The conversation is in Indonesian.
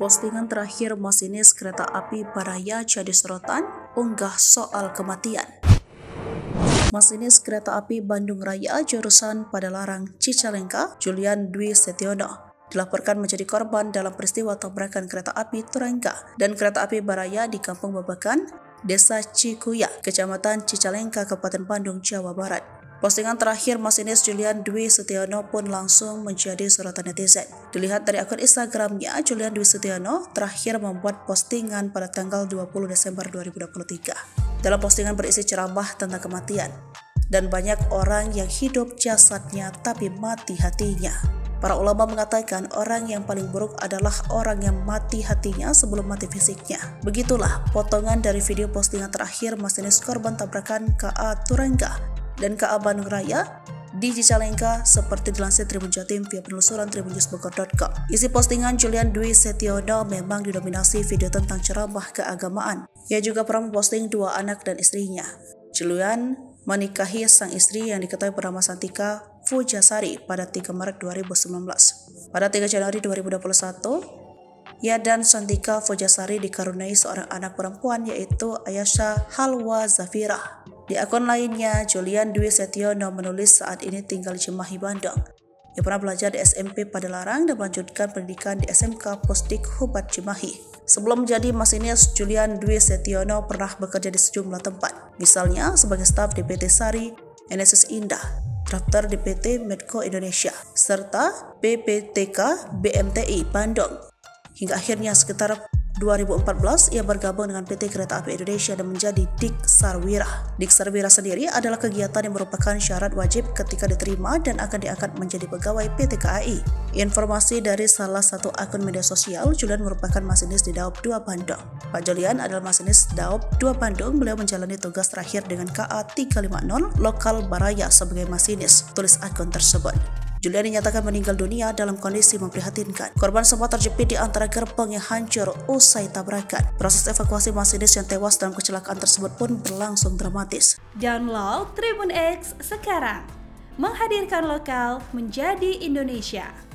Postingan terakhir masinis kereta api Baraya jadi sorotan, unggah soal kematian. Masinis kereta api Bandung Raya jurusan Padalarang Cicalengka, Julian Dwi Setiono, dilaporkan menjadi korban dalam peristiwa tabrakan kereta api Turangga dan kereta api Baraya di Kampung Babakan, Desa Cikuya, Kecamatan Cicalengka, Kabupaten Bandung, Jawa Barat. Postingan terakhir masinis Julian Dwi Setiono pun langsung menjadi sorotan netizen. Dilihat dari akun Instagramnya, Julian Dwi Setiono terakhir membuat postingan pada tanggal 20 Desember 2023. Dalam postingan berisi ceramah tentang kematian, dan banyak orang yang hidup jasadnya tapi mati hatinya. Para ulama mengatakan orang yang paling buruk adalah orang yang mati hatinya sebelum mati fisiknya. Begitulah potongan dari video postingan terakhir masinis korban tabrakan KA Turangga dan KA Bandung Raya di Cicalengka seperti dilansir Tribun Jatim via penelusuran tribunjusbogor.com. Isi postingan Julian Dwi Setiono memang didominasi video tentang ceramah keagamaan. Ia juga pernah memposting dua anak dan istrinya. Julian menikahi sang istri yang diketahui bernama Santika Fujasari pada 3 Maret 2019. Pada 3 Januari 2021, ia dan Santika Fujasari dikaruniai seorang anak perempuan yaitu Ayasha Halwa Zafira. Di akun lainnya, Julian Dwi Setiono menulis saat ini tinggal di Cimahi, Bandung. Ia pernah belajar di SMP pada Larang dan melanjutkan pendidikan di SMK Posdik Hubat Cimahi. Sebelum menjadi masinis, Julian Dwi Setiono pernah bekerja di sejumlah tempat, misalnya sebagai staf di PT Sari, NSS Indah, daftar di PT Medco Indonesia, serta PPTK BMTI Bandung. Hingga akhirnya sekitar 2014, ia bergabung dengan PT Kereta Api Indonesia dan menjadi Dik Sarwira. Dik Sarwira sendiri adalah kegiatan yang merupakan syarat wajib ketika diterima dan akan diangkat menjadi pegawai PT KAI. Informasi dari salah satu akun media sosial, Julian merupakan masinis di Daop 2 Bandung. Pak Julian adalah masinis Daop 2 Bandung. Beliau menjalani tugas terakhir dengan KA 350 lokal Baraya sebagai masinis, tulis akun tersebut. Julian dinyatakan meninggal dunia dalam kondisi memprihatinkan. Korban sempat terjepit di antara gerbong yang hancur usai tabrakan. Proses evakuasi masinis yang tewas dalam kecelakaan tersebut pun berlangsung dramatis. Download Tribun X sekarang. Menghadirkan lokal menjadi Indonesia.